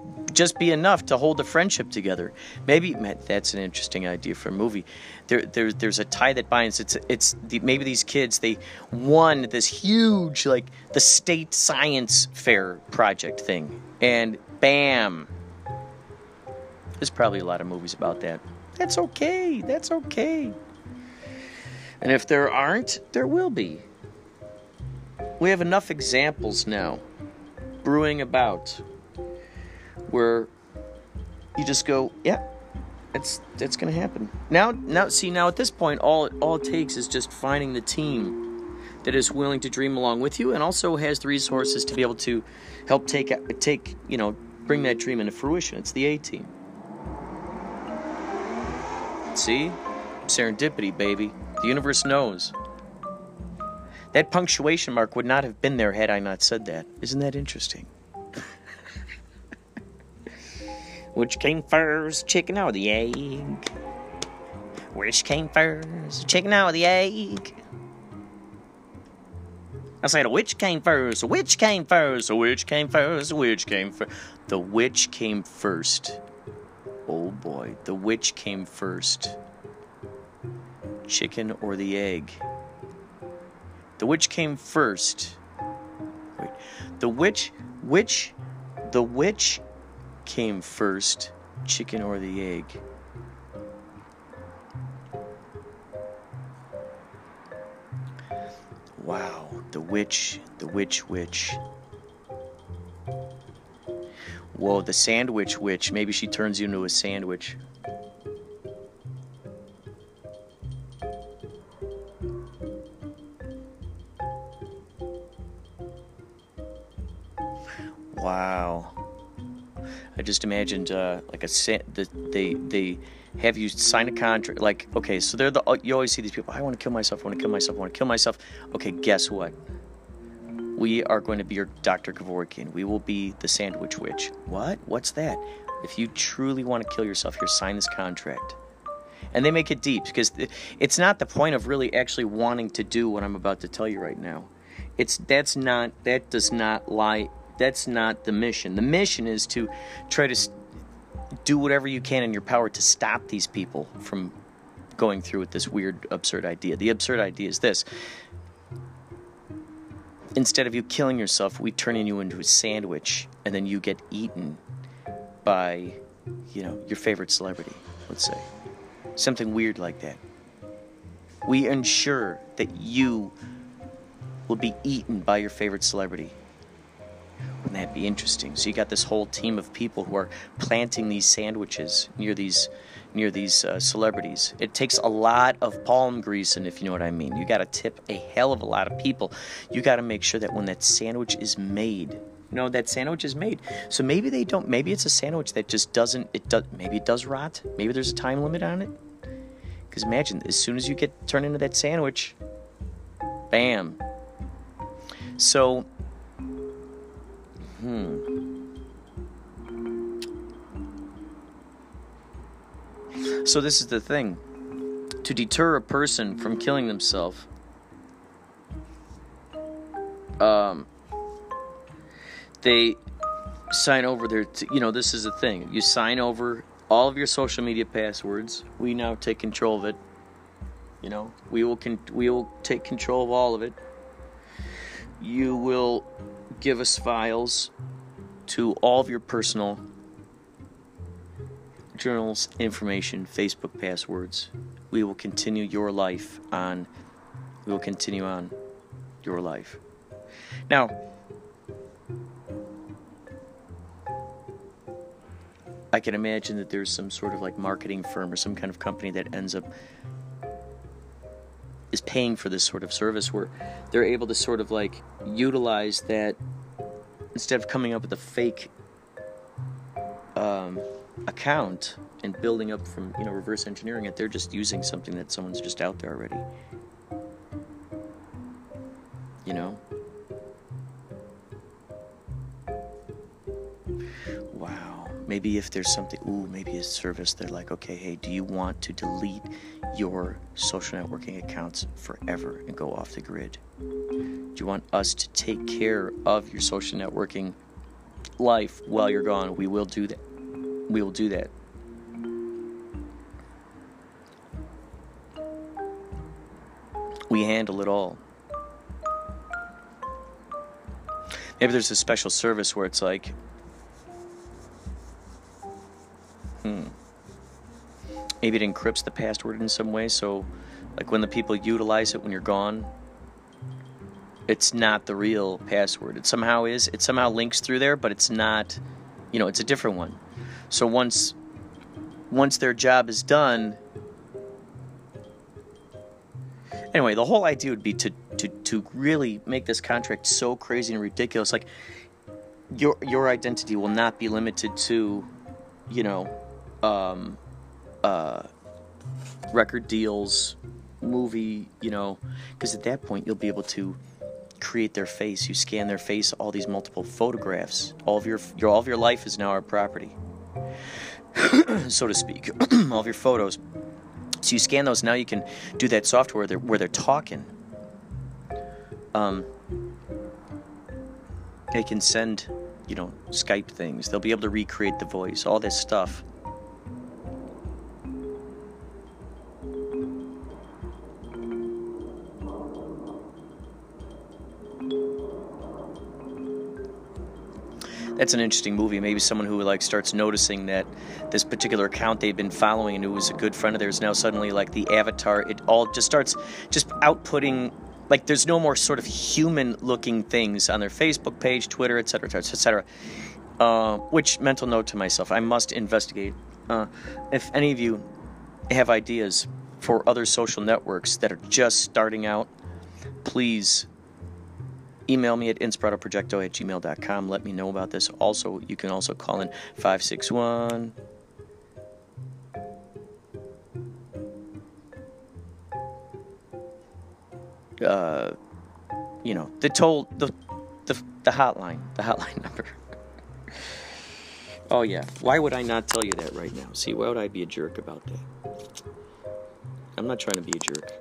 just be enough to hold a friendship together. Maybe that's an interesting idea for a movie. There, there there's a tie that binds. It's, it's the, maybe these kids they won this huge like the state science fair project thing, and bam. There's probably a lot of movies about that. That's okay. That's okay. And if there aren't, there will be. We have enough examples now brewing about where you just go, yeah, it's it's gonna happen. Now, now, see, now at this point, all all it takes is just finding the team that is willing to dream along with you, and also has the resources to be able to help take take you know bring that dream into fruition. It's the A team. See, serendipity, baby. The universe knows. That punctuation mark would not have been there had I not said that. Isn't that interesting? Which came first, chicken or the egg? Which came first, chicken or the egg? I said, which came first? Which came first? Which came first? Which came first? The which came first. Oh boy, the which came first. Chicken or the egg? The which came first. Wait, the which, which, the which came first, chicken or the egg? Wow, the witch, the witch witch. Whoa, the sandwich witch. Maybe she turns you into a sandwich. Just imagined uh, like a the, they they have you sign a contract. Like okay, so they're the you always see these people. I want to kill myself. I want to kill myself. I want to kill myself. Okay, guess what? We are going to be your Dr. Kevorkian. We will be the Sandwich Witch. What? What's that? If you truly want to kill yourself, here, sign this contract. And they make it deep because it's not the point of really actually wanting to do what I'm about to tell you right now. It's that's not that does not lie that's not the mission. The mission is to try to do whatever you can in your power to stop these people from going through with this weird, absurd idea. The absurd idea is this instead of you killing yourself, we turn you into a sandwich, and then you get eaten by, you know, your favorite celebrity, let's say. Something weird like that. We ensure that you will be eaten by your favorite celebrity. Wouldn't that be interesting? So you got this whole team of people who are planting these sandwiches near these near these uh, celebrities. It takes a lot of palm greasing, if you know what I mean. You got to tip a hell of a lot of people. You got to make sure that when that sandwich is made, you know that sandwich is made. So maybe they don't. Maybe it's a sandwich that just doesn't. It does. Maybe it does rot. Maybe there's a time limit on it. Because imagine, as soon as you get turned into that sandwich, bam. So Hmm. So, this is the thing to deter a person from killing themselves, um, they sign over their, t- you know, this is the thing. You sign over all of your social media passwords. We now take control of it. You know, we will con- we will take control of all of it. You will give us files to all of your personal journals, information, Facebook passwords. We will continue your life on. We will continue on your life. Now, I can imagine that there's some sort of like marketing firm or some kind of company that ends up is paying for this sort of service where they're able to sort of like utilize that instead of coming up with a fake um, account and building up from you know reverse engineering it they're just using something that someone's just out there already. You know maybe if there's something ooh maybe a service they're like okay hey do you want to delete your social networking accounts forever and go off the grid? Do you want us to take care of your social networking life while you're gone? We will do that. We will do that. We handle it all. Maybe there's a special service where it's like hmm. Maybe it encrypts the password in some way so like when the people utilize it when you're gone it's not the real password. It somehow is it somehow links through there but it's not you know it's a different one. So once once their job is done anyway the whole idea would be to to to really make this contract so crazy and ridiculous. Like your your identity will not be limited to you know um uh record deals movie you know because at that point you'll be able to create their face. You scan their face all these multiple photographs. All of your, your all of your life is now our property so to speak. All of your photos. So you scan those now you can do that software where they're, where they're talking. Um, they can send you know skype things. They'll be able to recreate the voice all this stuff that's an interesting movie. Maybe someone who like starts noticing that this particular account they've been following and who was a good friend of theirs now suddenly like the avatar it all just starts just outputting like there's no more sort of human looking things on their Facebook page, Twitter, etc., etc., etc. Which mental note to myself, I must investigate. Uh, if any of you have ideas for other social networks that are just starting out, please email me at inspiradoprojecto at gmail.com. Let me know about this. Also, you can also call in 561 uh, you know, the toll the the the hotline, the hotline number. oh yeah, why would I not tell you that right now? See, why would I be a jerk about that? I'm not trying to be a jerk.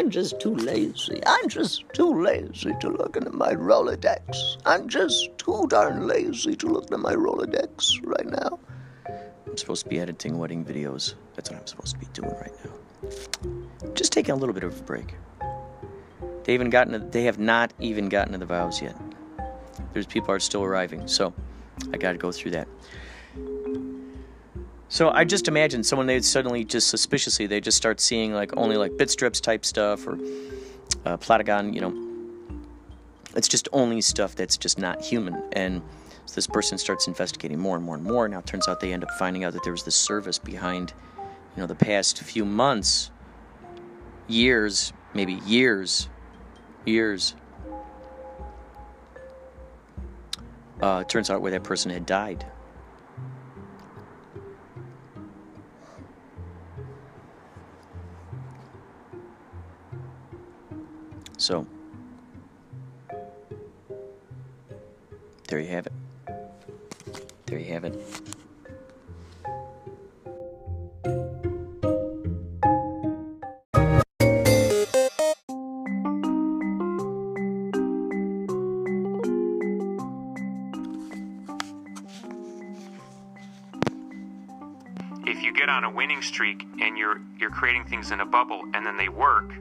I'm just too lazy. I'm just too lazy to look into my Rolodex. I'm just too darn lazy to look into my Rolodex right now. I'm supposed to be editing wedding videos. That's what I'm supposed to be doing right now. Just taking a little bit of a break. They even gotten to, they have not even gotten to the vows yet. There's people are still arriving, so I got to go through that. So I just imagine someone they'd suddenly just suspiciously they just start seeing like only like Bitstrips type stuff or uh, Plotagon, you know. It's just only stuff that's just not human. And so this person starts investigating more and more and more. Now it turns out they end up finding out that there was this service behind, you know, the past few months, years, maybe years, years. Uh, turns out where that person had died. So, there you have it. There you have it. if you get on a winning streak and you're you're creating things in a bubble and then they work,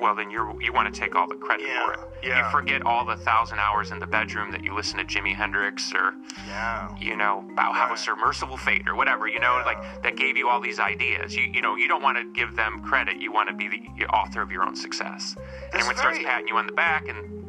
well, then you're you want to take all the credit for it. yeah. You forget all the thousand hours in the bedroom that you listen to Jimi Hendrix or, Yeah. you know, Bauhaus or Mercyful Fate or whatever. You know, like that gave you all these ideas. You you know, you don't want to give them credit. You want to be the author of your own success. and everyone starts patting you on the back and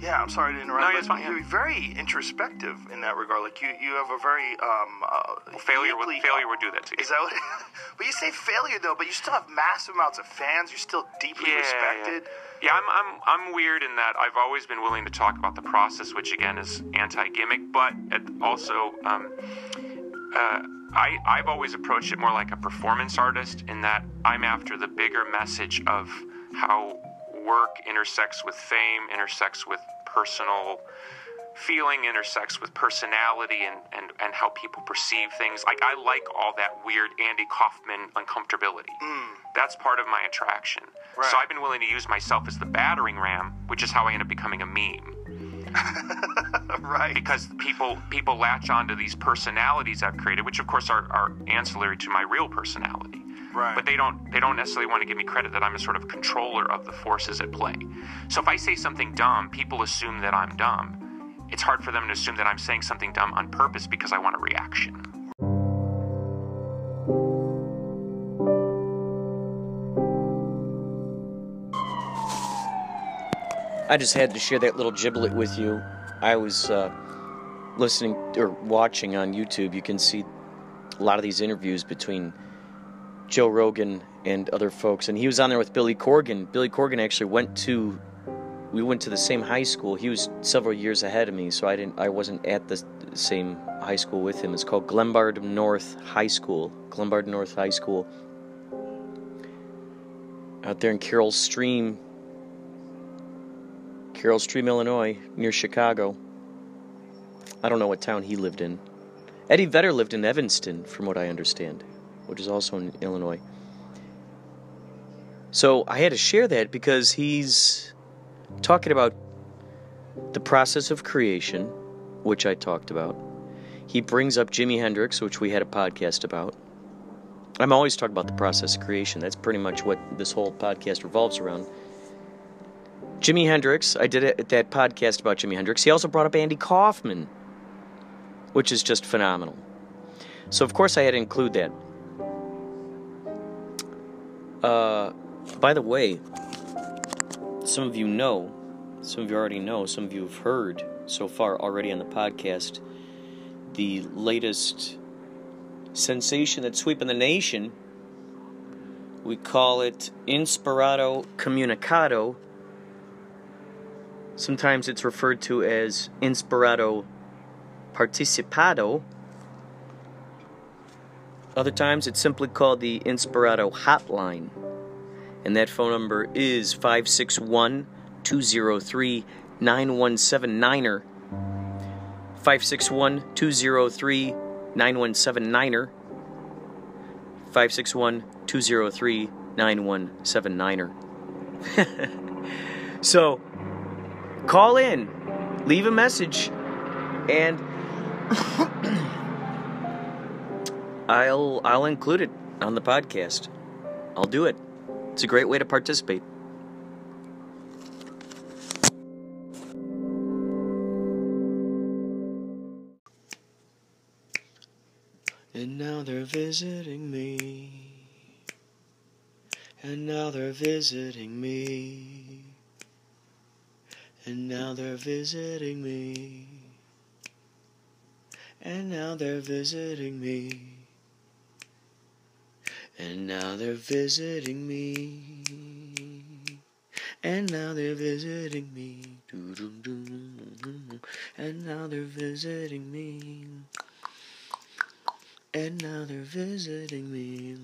Yeah, I'm sorry to interrupt. No, it's fine, You're very introspective in that regard. Like you, you have a very um. Uh, failure would failure would do that to you. Is that what? but you say failure though, but you still have massive amounts of fans. You're still deeply Yeah, respected. Yeah, I'm, I'm, I'm weird in that I've always been willing to talk about the process, which again is anti-gimmick, but also, um, uh, I, I've always approached it more like a performance artist in that I'm after the bigger message of how work intersects with fame, intersects with personal feeling, intersects with personality, and, and, and how people perceive things. Like, I like all that weird Andy Kaufman uncomfortability. Mm. That's part of my attraction. So I've been willing to use myself as the battering ram, which is how I end up becoming a meme. right. Because people people latch onto these personalities I've created, which of course are, are ancillary to my real personality. Right. But they don't they don't necessarily want to give me credit that I'm a sort of controller of the forces at play. So if I say something dumb, people assume that I'm dumb. It's hard for them to assume that I'm saying something dumb on purpose because I want a reaction. I just had to share that little giblet with you. I was uh, listening or watching on YouTube. You can see a lot of these interviews between Joe Rogan and other folks, and he was on there with Billy Corgan. Billy Corgan actually went to we went to the same high school. He was several years ahead of me, so I didn't I wasn't at the same high school with him. It's called Glenbard North High School. Glenbard North High School. Out there in Carol Stream, Carol Stream, Illinois, near Chicago. I don't know what town he lived in. Eddie Vedder lived in Evanston, from what I understand, which is also in Illinois. So I had to share that because he's talking about the process of creation, which I talked about. He brings up Jimi Hendrix, which we had a podcast about. I'm always talking about the process of creation. That's pretty much what this whole podcast revolves around. Jimi Hendrix, I did it, that podcast about Jimi Hendrix. He also brought up Andy Kaufman, which is just phenomenal. So, of course, I had to include that. Uh, by the way, some of you know, some of you already know, some of you have heard so far already on the podcast the latest sensation that's sweeping the nation. We call it Inspirado Communicado. Sometimes it's referred to as Inspirado Participado. Other times it's simply called the Inspirado Hotline. And that phone number is 561 203 9179er. 561 203 9179er. 561 203 9179er. So, call in, leave a message, and I'll I'll include it on the podcast. I'll do it. It's a great way to participate. And now they're visiting me. And now they're visiting me. And now they're visiting me. And now they're visiting me. And now they're visiting me. And now they're visiting me. And now they're visiting me. And now they're visiting me.